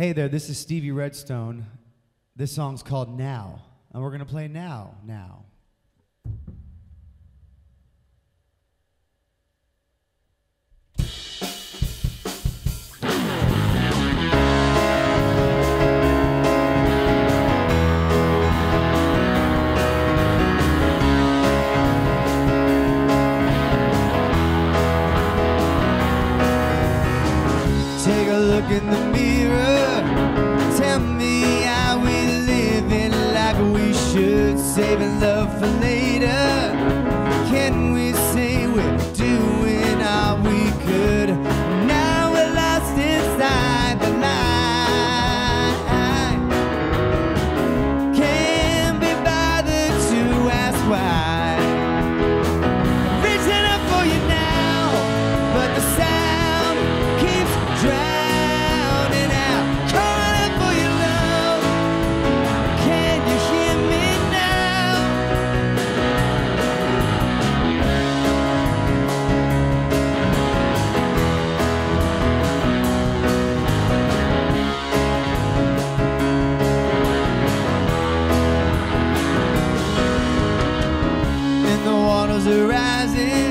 Hey there, this is Stevie Redstone. This song's called Now, and we're gonna play Now, Now. Take a look in the mirror. Tell me how we living like we should. Saving love for waters are rising.